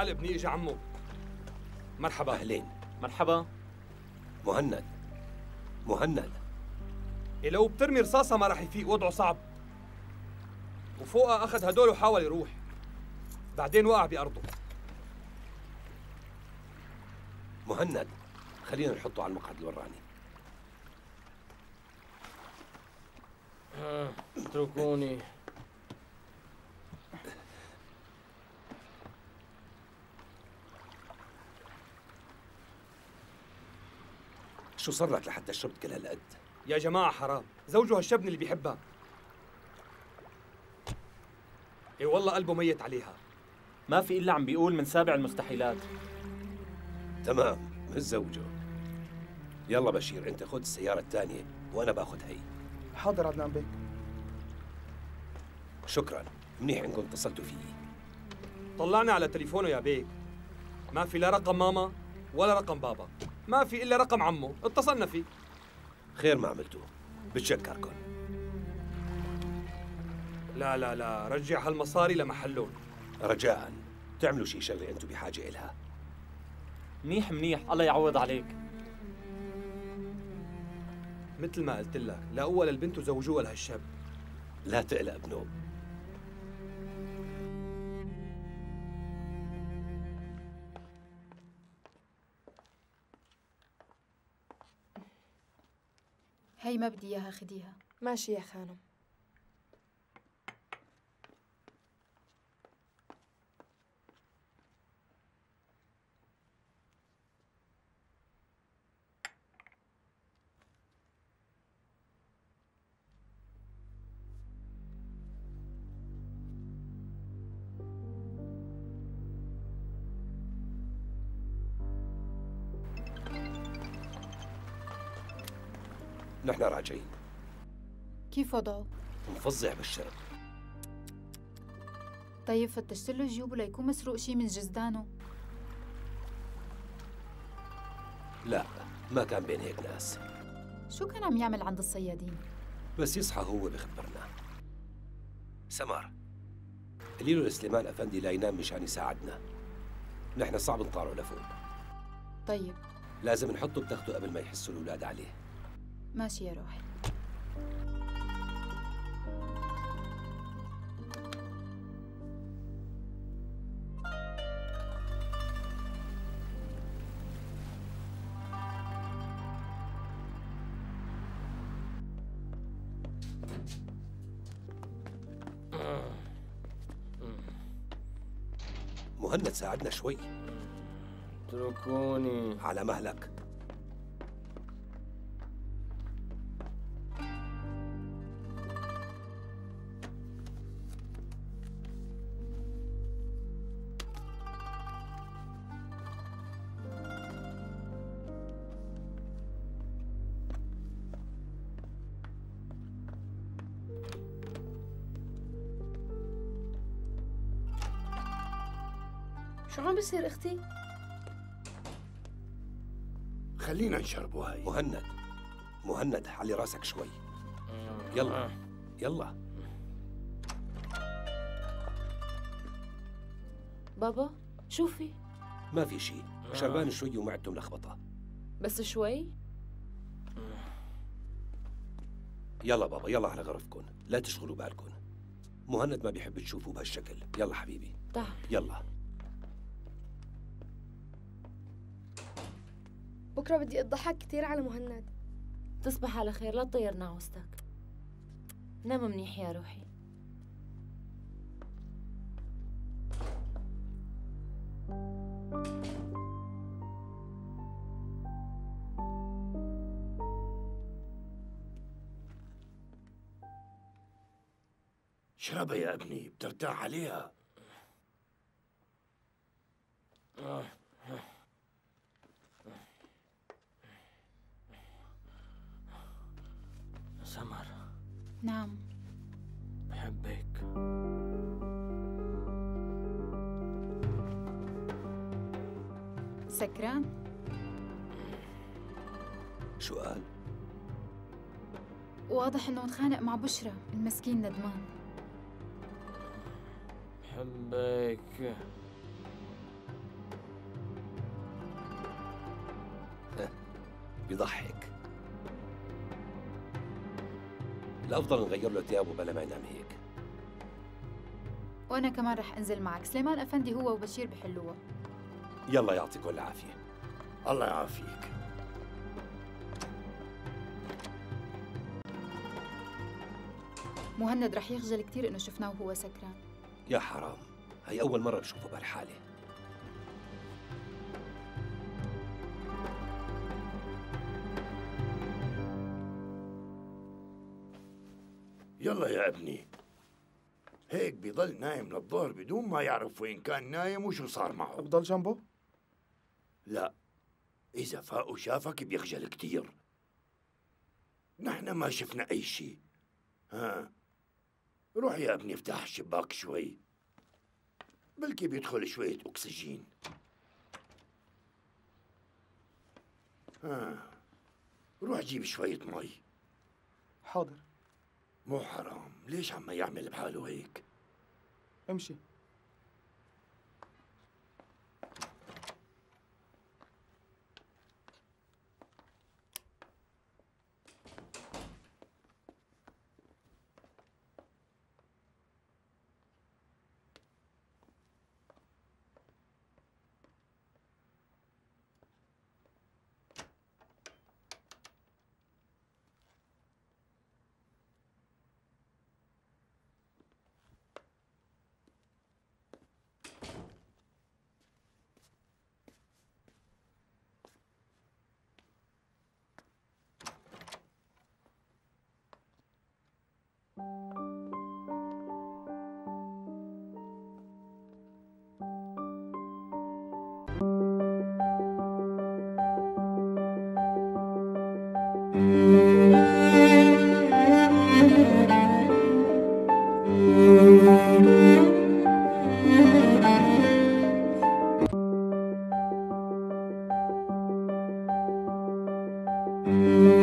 تعال ابني اجى عمو. مرحبا. أهلين. مرحبا. مهند. مهند. إيه لو بترمي رصاصة ما راح يفيق وضعه صعب. وفوقها أخذ هدول وحاول يروح. بعدين وقع بأرضه. مهند خلينا نحطه على المقعد الوراني. اتركوني. شو صار لك لحتى شربت كل هالقد يا جماعة حرام. زوجه هالشبن اللي بيحبها. إيه والله قلبه ميت عليها. ما في إلا عم بيقول من سابع المستحيلات. تمام متزوجه يلا بشير أنت خذ السيارة الثانية وأنا باخذ هي. حاضر عدنان بيك شكرا منيح إنكم اتصلتوا فيي. طلعنا على تليفونه يا بيك. ما في لا رقم ماما ولا رقم بابا. ما في إلا رقم عمه اتصلنا فيه. خير ما عملتوه. بتشكركم لا لا لا. رجع هالمصاري لمحلهم رجاء. تعملوا شي شغلة أنتم بحاجة إلها. منيح منيح. الله يعوض عليك. مثل ما قلت لك لا أول البنت وزوجوها لهالشاب. لا تقلق بنوب هي ما بدي اياها خديها ماشي يا خانم. نحن راجعين. كيف وضعه؟ مفظع بالشرب. طيب فتشت له جيوبه ليكون مسروق شي من جزدانه؟ لا ما كان بين هيك ناس. شو كان عم يعمل عند الصيادين؟ بس يصحى هو بخبرنا سمار قولي له لسليمان أفندي لا ينام مشان يساعدنا. نحن صعب نطالعه لفوق. طيب. لازم نحطه بتخته قبل ما يحسوا الأولاد عليه. ماشي يا روحي. مهند ساعدنا شوي. اتركوني. على مهلك. شو عم بيصير أختي؟ خلينا نشربوا هاي. مهند. مهند حلي راسك شوي. يلا. يلا. بابا شوفي. ما في شيء شربان شوي ومعدته ملخبطه بس شوي. يلا بابا يلا على غرفكم لا تشغلوا بالكم مهند ما بيحب تشوفوه بهالشكل. يلا حبيبي. تعال يلا. بكرة بدي أضحك كثير على مهند. تصبح على خير لا تطير نعوستك نام منيح يا روحي. اشربها يا ابني بترتاح عليها. سمر نعم. بحبك. سكران؟ شو قال؟ واضح إنه انخانق مع بشرى المسكين ندمان. بحبك. بضحك الأفضل نغير له ثيابه بلا ما ينام هيك. وأنا كمان رح أنزل معك. سليمان أفندي هو وبشير بحلوها يلا يعطيكم العافية. الله يعافيك. مهند رح يخجل كثير إنه شفناه وهو سكران. يا حرام. هي أول مرة بشوفه بهالحالة. يلا يا ابني. هيك بيضل نايم للظهر بدون ما يعرف وين كان نايم وشو صار معه. بضل جنبه؟ لا. إذا فاق وشافك بيخجل كتير. نحن ما شفنا أي شيء. ها. روح يا ابني افتح الشباك شوي. بلكي بيدخل شوية أكسجين. ها. روح جيب شوية مي. حاضر. مو حرام. ليش عم يعمل بحاله هيك؟ امشي. Thank mm -hmm. you.